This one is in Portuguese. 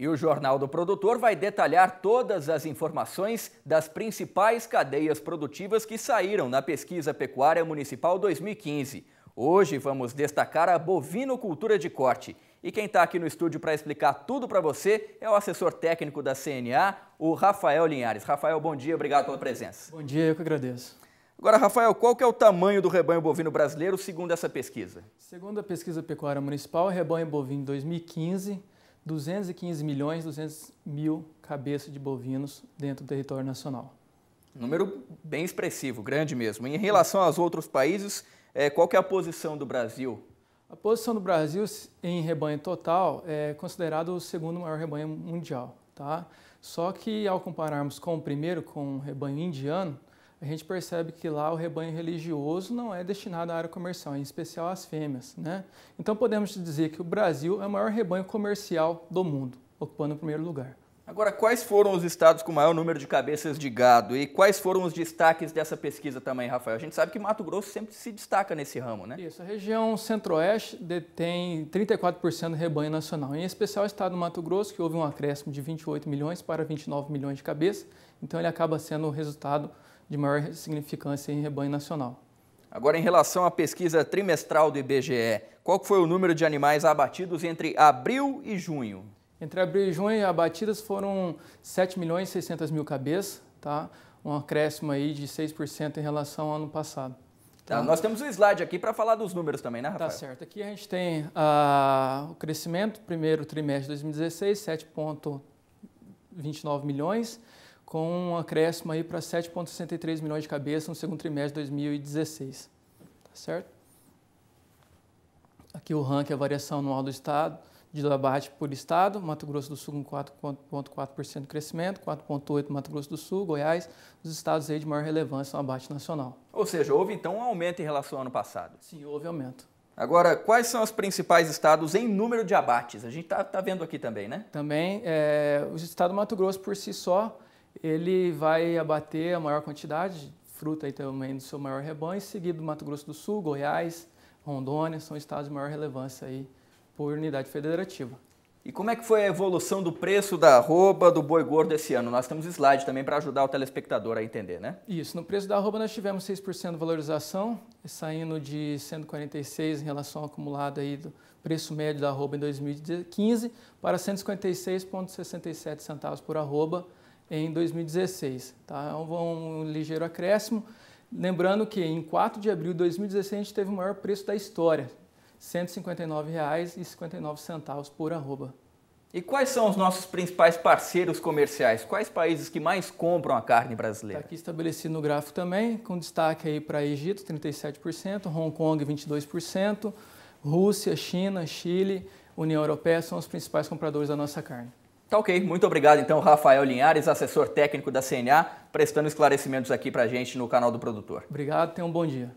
E o Jornal do Produtor vai detalhar todas as informações das principais cadeias produtivas que saíram na Pesquisa Pecuária Municipal 2015. Hoje vamos destacar a bovinocultura de corte. E quem está aqui no estúdio para explicar tudo para você é o assessor técnico da CNA, o Rafael Linhares. Rafael, bom dia, obrigado pela presença. Bom dia, eu que agradeço. Agora, Rafael, qual que é o tamanho do rebanho bovino brasileiro segundo essa pesquisa? Segundo a pesquisa pecuária municipal, o rebanho bovino 2015 215 milhões 200 mil cabeças de bovinos dentro do território nacional. Número bem expressivo, grande mesmo. Em relação aos outros países, é, qual que é a posição do Brasil? A posição do Brasil em rebanho total é considerado o segundo maior rebanho mundial. Tá? Só que ao compararmos com o primeiro, com o rebanho indiano, a gente percebe que lá o rebanho religioso não é destinado à área comercial, em especial às fêmeas. Né? Então podemos dizer que o Brasil é o maior rebanho comercial do mundo, ocupando o primeiro lugar. Agora, quais foram os estados com maior número de cabeças de gado e quais foram os destaques dessa pesquisa também, Rafael? A gente sabe que Mato Grosso sempre se destaca nesse ramo, né? Isso, a região centro-oeste detém 34% do rebanho nacional, em especial o estado do Mato Grosso, que houve um acréscimo de 28 milhões para 29 milhões de cabeças, então ele acaba sendo o resultado de maior significância em rebanho nacional. Agora, em relação à pesquisa trimestral do IBGE, qual foi o número de animais abatidos entre abril e junho? Entre abril e junho, abatidas foram 7 milhões e 600 mil cabeças, tá? um acréscimo aí de 6% em relação ao ano passado. Tá? Tá, nós temos um slide aqui para falar dos números também, né, tá Rafael? Tá certo. Aqui a gente tem uh, o crescimento, primeiro trimestre de 2016, 7,29 milhões, com um acréscimo aí para 7,63 milhões de cabeças no segundo trimestre de 2016. Tá certo? Aqui o ranking, a variação anual do Estado, de abate por Estado, Mato Grosso do Sul com 4,4% de crescimento, 4,8% Mato Grosso do Sul, Goiás, os estados aí de maior relevância no abate nacional. Ou seja, houve então um aumento em relação ao ano passado? Sim, houve aumento. Agora, quais são os principais estados em número de abates? A gente está tá vendo aqui também, né? Também, é, o estado do Mato Grosso por si só ele vai abater a maior quantidade, fruta aí também do seu maior rebanho, seguido do Mato Grosso do Sul, Goiás, Rondônia, são estados de maior relevância aí por unidade federativa. E como é que foi a evolução do preço da arroba do boi gordo esse ano? Nós temos slide também para ajudar o telespectador a entender, né? Isso, no preço da arroba nós tivemos 6% de valorização, saindo de 146 em relação ao acumulado aí do preço médio da arroba em 2015 para 156,67 centavos por arroba em 2016. Tá? É um, um ligeiro acréscimo. Lembrando que em 4 de abril de 2016 a gente teve o maior preço da história, R$ 159,59 por arroba. E quais são os nossos principais parceiros comerciais? Quais países que mais compram a carne brasileira? Está aqui estabelecido no gráfico também, com destaque aí para Egito, 37%, Hong Kong, 22%, Rússia, China, Chile, União Europeia são os principais compradores da nossa carne. Tá ok, muito obrigado então Rafael Linhares, assessor técnico da CNA, prestando esclarecimentos aqui pra gente no canal do produtor. Obrigado, tenha um bom dia.